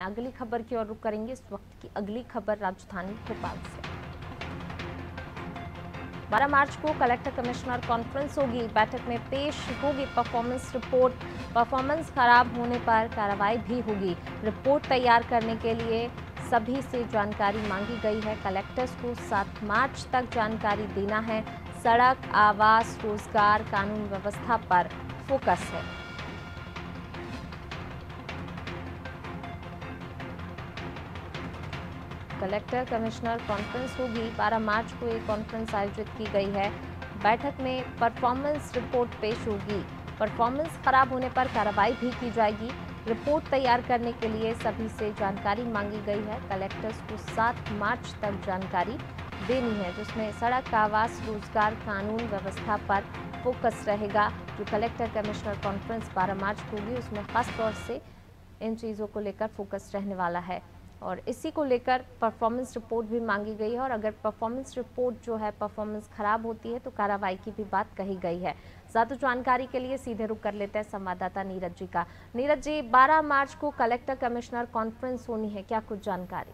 अगली खबर की ओर रुक करेंगे। इस वक्त की अगली खबर राजधानी भोपाल से। 12 मार्च को कलेक्टर कमिश्नर कॉन्फ्रेंस होगी। बैठक में पेश होगी परफॉर्मेंस रिपोर्ट। परफॉर्मेंस खराब होने पर कार्रवाई भी होगी। रिपोर्ट तैयार करने के लिए सभी से जानकारी मांगी गई है। कलेक्टर्स को 7 मार्च तक जानकारी देना है। सड़क, आवास, रोज़गार, कानून व्यवस्था पर फोकस है। कलेक्टर कमिश्नर कॉन्फ्रेंस होगी। 12 मार्च को एक कॉन्फ्रेंस आयोजित की गई है। बैठक में परफॉर्मेंस रिपोर्ट पेश होगी। परफॉर्मेंस खराब होने पर कार्रवाई भी की जाएगी। रिपोर्ट तैयार करने के लिए सभी से जानकारी मांगी गई है। कलेक्टर्स को 7 मार्च तक जानकारी देनी है, जिसमें सड़क, आवास, रोज़गार, कानून व्यवस्था पर फोकस रहेगा। जो कलेक्टर कमिश्नर कॉन्फ्रेंस 12 मार्च को होगी, उसमें खास तौर से इन चीज़ों को लेकर फोकस रहने वाला है। और इसी को लेकर परफॉर्मेंस रिपोर्ट भी मांगी गई है और अगर परफॉर्मेंस रिपोर्ट जो है परफॉर्मेंस खराब होती है तो कार्रवाई की भी बात कही गई है। ज़्यादा जानकारी के लिए सीधे रुक कर लेते हैं संवाददाता नीरज जी का। नीरज जी 12 मार्च को कलेक्टर कमिश्नर कॉन्फ्रेंस होनी है, क्या कुछ जानकारी?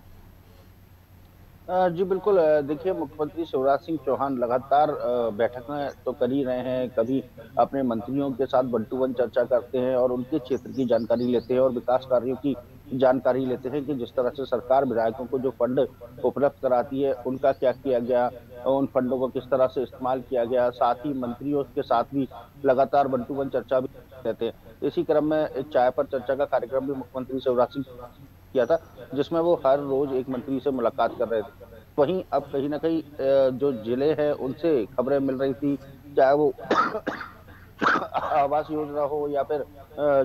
जी बिल्कुल देखिए, मुख्यमंत्री शिवराज सिंह चौहान लगातार बैठक में तो कर ही रहे हैं, कभी अपने मंत्रियों के साथ वन टू वन चर्चा करते हैं और उनके क्षेत्र की जानकारी लेते हैं और विकास कार्यों की जानकारी लेते हैं कि जिस तरह से सरकार विधायकों को जो फंड उपलब्ध कराती है, उनका क्या किया गया, उन फंडों को किस तरह से इस्तेमाल किया गया, साथ ही मंत्रियों के साथ भी लगातार वन टू वन चर्चा भी रहते हैं। इसी क्रम में एक चाय पर चर्चा का कार्यक्रम भी मुख्यमंत्री शिवराज सिंह किया था, जिसमें वो हर रोज एक मंत्री से मुलाकात कर रहे थे। वहीं अब कहीं ना कहीं जो ज़िले हैं, उनसे खबरें मिल रही थी चाहे वो आवास योजना हो या फिर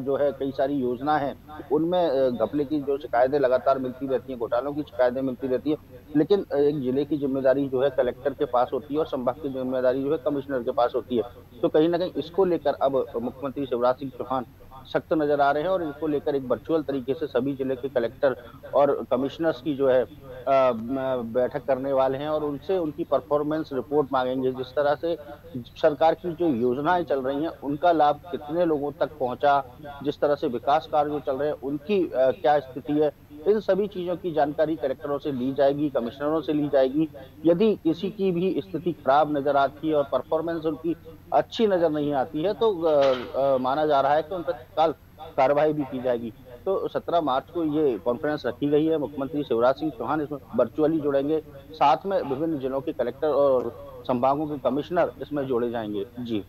जो है कई सारी योजना है, उनमें घपले की जो शिकायतें लगातार मिलती रहती हैं, घोटालों की शिकायतें मिलती रहती है, लेकिन एक ज़िले की ज़िम्मेदारी जो है कलेक्टर के पास होती है और संभाग की ज़िम्मेदारी जो है कमिश्नर के पास होती है। तो कहीं ना कहीं इसको लेकर अब मुख्यमंत्री शिवराज सिंह चौहान सख्त नज़र आ रहे हैं और इसको लेकर एक वर्चुअल तरीके से सभी ज़िले के कलेक्टर और कमिश्नर्स की जो है बैठक करने वाले हैं और उनसे उनकी परफॉर्मेंस रिपोर्ट मांगेंगे। जिस तरह से सरकार की जो योजनाएँ चल रही हैं, उनका लाभ कितने लोगों तक पहुँचा, जिस तरह से विकास कार्य चल रहे हैं, उनकी क्या स्थिति है इन सभी चीज़ों की जानकारी कलेक्टरों से ली जाएगी कमिश्नरों से ली जाएगी। यदि किसी की भी स्थिति खराब नज़र आती है और परफॉर्मेंस उनकी अच्छी नज़र नहीं आती है तो आ, आ, माना जा रहा है कि उन पर तत्काल कार्रवाई भी की जाएगी। तो 17 मार्च को ये कॉन्फ्रेंस रखी गई है। मुख्यमंत्री शिवराज सिंह चौहान इसमें वर्चुअली जुड़ेंगे। साथ में विभिन्न जिलों के कलेक्टर और संभागों के कमिश्नर इसमें जोड़े जाएँगे। जी।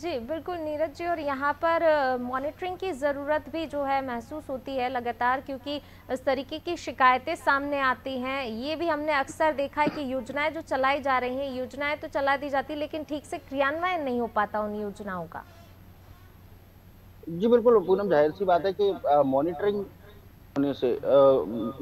जी, बिल्कुल नीरज जी, और यहाँ पर मॉनिटरिंग की ज़रूरत भी जो है महसूस होती है लगातार, क्योंकि इस तरीके की शिकायतें सामने आती हैं। ये भी हमने अक्सर देखा है कि योजनाएँ जो चलाई जा रही हैं, योजनाएँ तो चला दी जाती, लेकिन ठीक से क्रियान्वयन नहीं हो पाता उन योजनाओं का। जी, बिल्कुल, पूनम, ज़ाहिर सी बात है कि मॉनिटरिंग होने से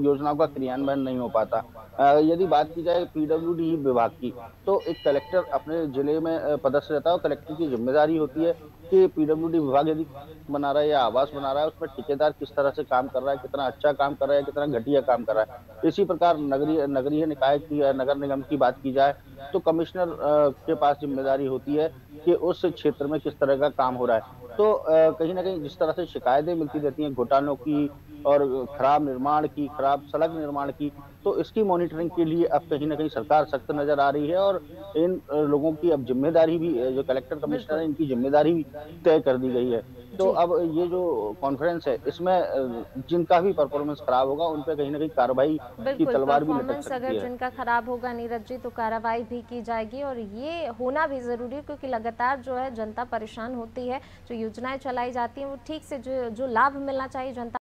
योजनाओं का क्रियान्वयन नहीं हो पाता। यदि बात की जाए पीडब्ल्यूडी विभाग की तो एक कलेक्टर अपने ज़िले में पदस्थ रहता है और कलेक्टर की ज़िम्मेदारी होती है कि पीडब्ल्यूडी विभाग यदि बना रहा है या आवास बना रहा है, उसमें ठेकेदार किस तरह से काम कर रहा है, कितना अच्छा काम कर रहा है, कितना घटिया काम कर रहा है। इसी प्रकार नगरीय नगरीय निकाय की नगर निगम की बात की जाए तो कमिश्नर के पास ज़िम्मेदारी होती है कि उस क्षेत्र में किस तरह का काम हो रहा है। तो कहीं ना कहीं जिस तरह से शिकायतें मिलती रहती हैं घोटालों की और खराब निर्माण की, खराब सड़क निर्माण की तो इसकी मॉनिटरिंग के लिए अब कहीं ना कहीं सरकार सख्त नज़र आ रही है और इन लोगों की अब ज़िम्मेदारी भी जो कलेक्टर कमिश्नर है इनकी ज़िम्मेदारी भी तय कर दी गई है। तो अब ये जो कॉन्फ्रेंस है इसमें जिनका भी परफॉर्मेंस खराब होगा उन पर कहीं ना कहीं कार्रवाई की तलवार भी लटक सकती अगर जिनका खराब होगा नीरज जी तो कार्रवाई भी की जाएगी और ये होना भी ज़रूरी है क्योंकि लगातार जो है जनता परेशान होती है जो योजनाएँ चलाई जाती हैं वो ठीक से जो जो लाभ मिलना चाहिए जनता